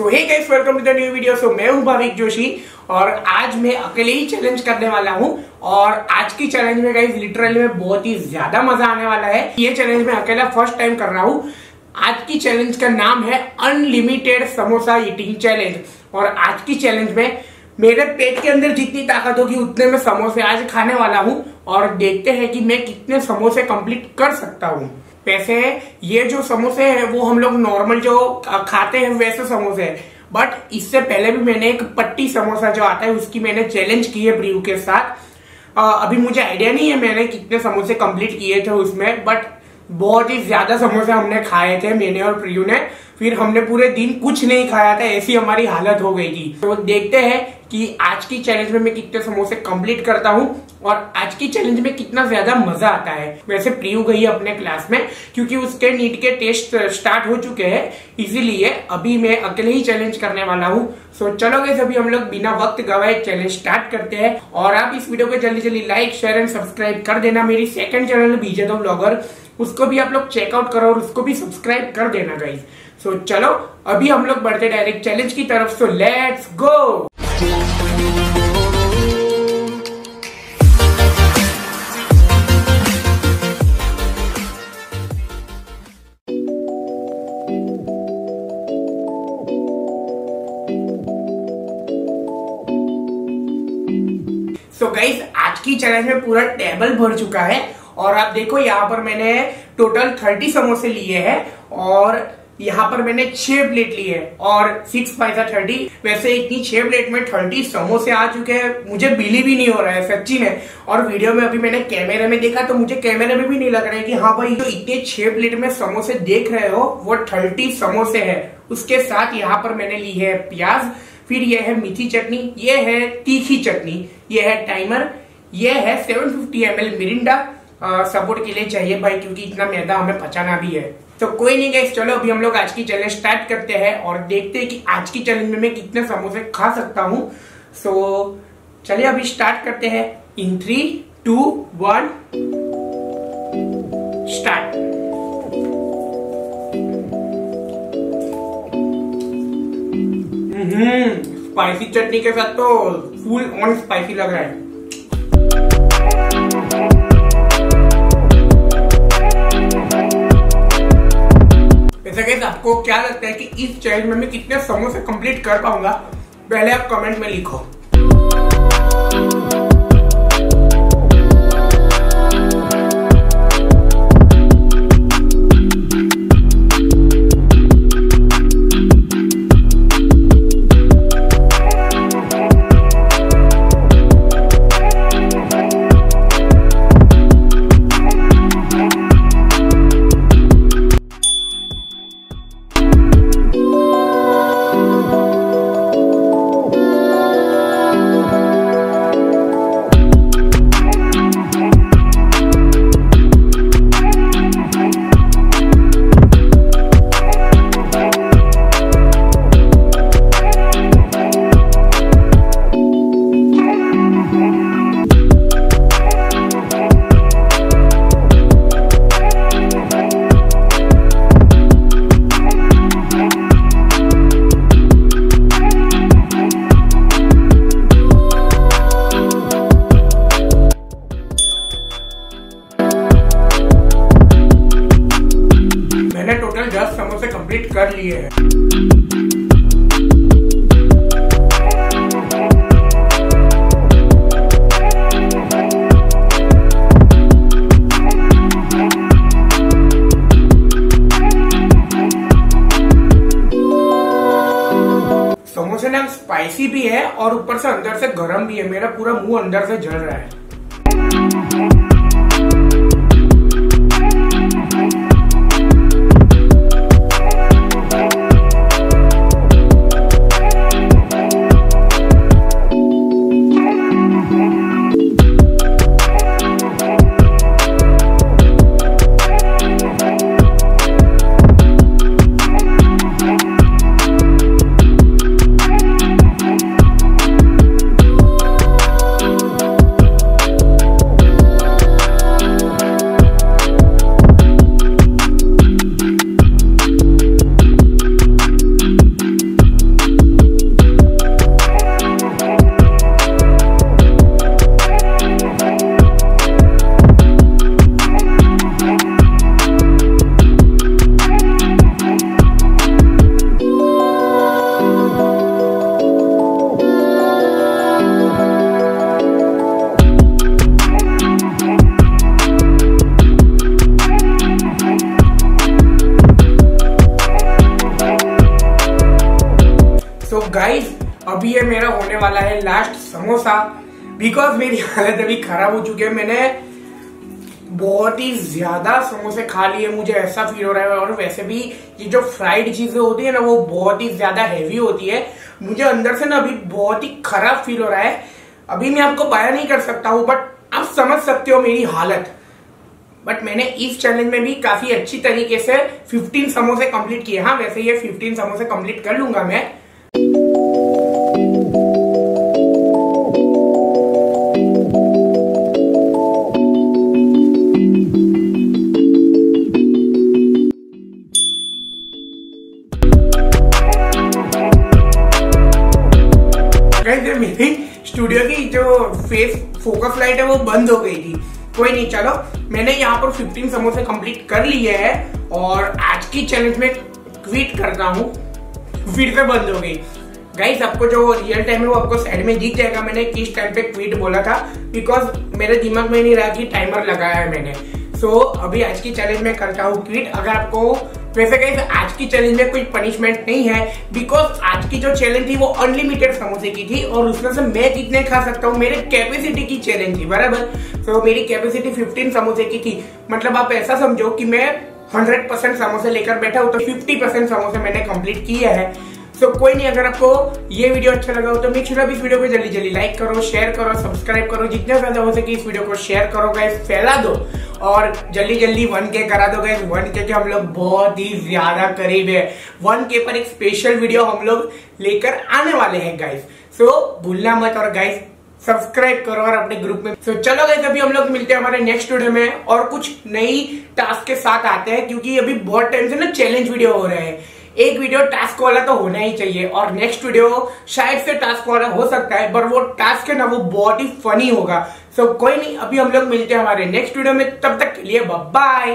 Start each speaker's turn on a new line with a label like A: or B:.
A: So hey guys welcome to the new video so मैं हूँ भाविक जोशी और आज मैं अकेले ही चैलेंज करने वाला हूँ और आज की चैलेंज में गाइस लिटरली में बहुत ही ज़्यादा मज़ा आने वाला है। ये चैलेंज मैं अकेला फ़र्स्ट टाइम कर रहा हूँ। आज की चैलेंज का नाम है अनलिमिटेड समोसा ईटिंग चैलेंज और आज की चैलेंज में मेरे पेट के अंदर जितनी ताकत होगी, उतने में समोसे आज खाने वाला हूँ और देखते हैं कि मैं कितने समोसे कंप्लीट कर सकता हूँ। वैसे ये जो समोसे हैं वो हम लोग नॉर्मल जो खाते हैं वैसे समोसे हैं। बट इससे पहले भी मैंने एक पट्टी समोसा जो आता है उसकी मैंने चैलेंज की है प्रियू के साथ। आ, अभी मुझे आइडिया नहीं है मैंने कितने समोसे कंप्लीट किए थे उसमें बट बहुत ही ज़्यादा समोसे हमने खाए थे मैंने और प्रियू ने। फिर हमने पूरे दिन कुछ नहीं खाया था ऐसी हमारी हालत हो गई थी। तो देखते हैं कि आज की चैलेंज में मैं कितने समोसे कंप्लीट करता हूँ और आज की चैलेंज में कितना ज़्यादा मज़ा आता है। वैसे प्रियू गई अपने क्लास में, क्योंकि उसके नीट के टेस्ट स्टार्ट हो चुके हैं, इसीलिए अभी मैं अकेले ही चैलेंज करने वाला हूँ। सो चलो गए अभी हम लोग बिना वक्त गवाए चैलेंज स्टार्ट करते हैं। और आप इस वीडियो को जल्दी जल्दी लाइक शेयर एंड सब्सक्राइब कर देना। मेरी सेकंड चैनल बीजे दो ब्लॉगर उसको भी आप लोग चेकआउट करो और उसको भी सब्सक्राइब कर देना गाइज़ सो चलो, अभी हम लोग बढ़ते डायरेक्ट चैलेंज की तरफ़। So let's go so guys आज की चैलेंज में पूरा टेबल भर चुका है और आप देखो, यहाँ पर मैंने टोटल थर्टी समोसे लिए हैं और यहाँ पर मैंने छह प्लेट ली है और सिक्स पैसा थर्टी वैसे इतनी छह प्लेट में थर्टी समोसे आ चुके हैं। मुझे बिली भी नहीं हो रहा है, सच्ची में। और वीडियो में अभी मैंने कैमरे में देखा तो मुझे कैमरे में भी नहीं लग रहा है कि हाँ भाई, जो इतने छह प्लेट में समोसे देख रहे हो, वो थर्टी समोसे है। उसके साथ यहाँ पर मैंने ली है प्याज, फिर यह है मीठी चटनी ये है तीखी चटनी, यह है टाइमर यह है 750 फिफ्टी एम मिरिंडा। सपोर्ट के लिए चाहिए भाई, क्योंकि इतना मैदा हमें पचाना भी है। तो कोई नहीं गई चलो अभी हम लोग आज की चैलेंज स्टार्ट करते हैं और देखते हैं कि आज की चैलेंज में मैं कितने समोसे खा सकता हूँ। सो so, चलिए अभी स्टार्ट करते हैं। In three two one start spicy चटनी के साथ तो फुल ऑन स्पाइसी लग रहा है। आपको क्या लगता है कि इस चैलेंज में मैं कितने समोसे कंप्लीट कर पाऊँगा? पहले आप कमेंट में लिखो। समोसे नाम स्पाइसी भी है और ऊपर से अंदर से गर्म भी है। मेरा पूरा मुँह अंदर से जल रहा है। सो गाइस अभी ये मेरा होने वाला है लास्ट समोसा। बिकॉज़ मेरी हालत अभी खराब हो चुकी है, मैंने बहुत ही ज़्यादा समोसे खा लिए, मुझे ऐसा फील हो रहा है। और वैसे भी ये जो फ्राइड चीज़ें होती है ना, वो बहुत ही ज़्यादा हैवी होती है। मुझे अंदर से ना अभी बहुत ही खराब फील हो रहा है। अभी मैं आपको बयान नहीं कर सकता हूँ बट आप समझ सकते हो मेरी हालत। बट मैंने इस चैलेंज में भी काफ़ी अच्छी तरीके से 15 समोसे कंप्लीट किए। हाँ वैसे ये 15 समोसे कंप्लीट कर लूँगा मैं। मेरी स्टूडियो की जो फेस फोकस लाइट है वो बंद हो गई थी। कोई नहीं चलो मैंने यहाँ पर 15 समोसे कंप्लीट कर लिए हैं और आज की चैलेंज में क्विट करता हूँ। फिर से बंद हो गई। गाइस आपको जो रियल टाइम है वो आपको साइड में दिख जाएगा। मैंने किस टाइम पे क्विट बोला था? बिकॉज़ मेरे दिमाग में नहीं रहा कि टाइमर लगाया है मैंने। सो so, अभी आज की चैलेंज में करता हूँ क्विट अगर आपको वैसे कहीं आज की चैलेंज में कोई पनिशमेंट नहीं है बिकॉज़ आज की जो चैलेंज थी वो अनलिमिटेड समोसे की थी और उसमें से मैं कितने खा सकता हूँ, मेरे कैपेसिटी की चैलेंज थी, बराबर? तो मेरी कैपेसिटी 15 समोसे की थी। मतलब आप ऐसा समझो कि मैं 100 परसेंट समोसे लेकर बैठा हूँ तो 50 परसेंट समोसे मैंने कंप्लीट किए हैं। तो कोई नहीं अगर आपको ये वीडियो अच्छा लगा हो तो मेक श्योर इस वीडियो को जल्दी जल्दी लाइक करो शेयर करो सब्सक्राइब करो। जितने ज़्यादा हो सके इस वीडियो को शेयर करो गाइस फैला दो। और जल्दी जल्दी वन के करा दो गाइस वन के, हम लोग बहुत ही ज़्यादा करीब है। वन के पर एक स्पेशल वीडियो हम लोग लेकर आने वाले हैं गाइस सो so, भूलना मत और गाइस सब्सक्राइब करो और अपने ग्रुप में। तो चलो गए अभी हम लोग मिलते हैं हमारे नेक्स्ट वीडियो में। और कुछ नई टास्क के साथ आते हैं क्योंकि अभी बहुत टाइम से ना चैलेंज वीडियो हो रहे हैं। एक वीडियो टास्क वाला तो होना ही चाहिए और नेक्स्ट वीडियो शायद से टास्क वाला हो सकता है पर वो टास्क है ना वो बहुत ही फनी होगा। सो so, कोई नहीं अभी हम लोग मिलते हैं हमारे नेक्स्ट वीडियो में तब तक के लिए बाय